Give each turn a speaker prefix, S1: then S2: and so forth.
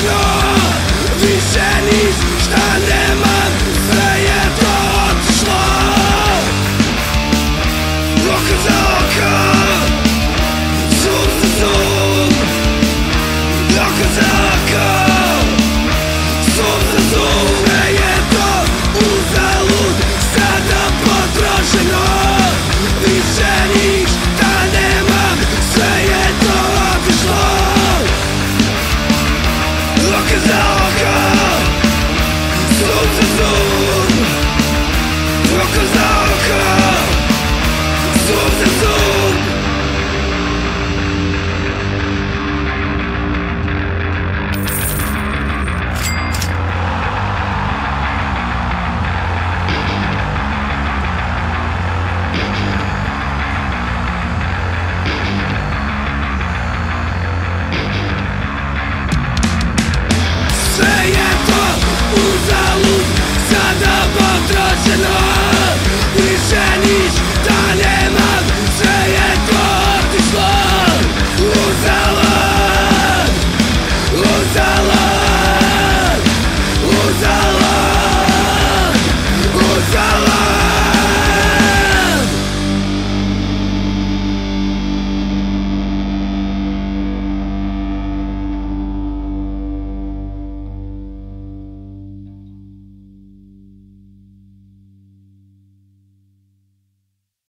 S1: Cause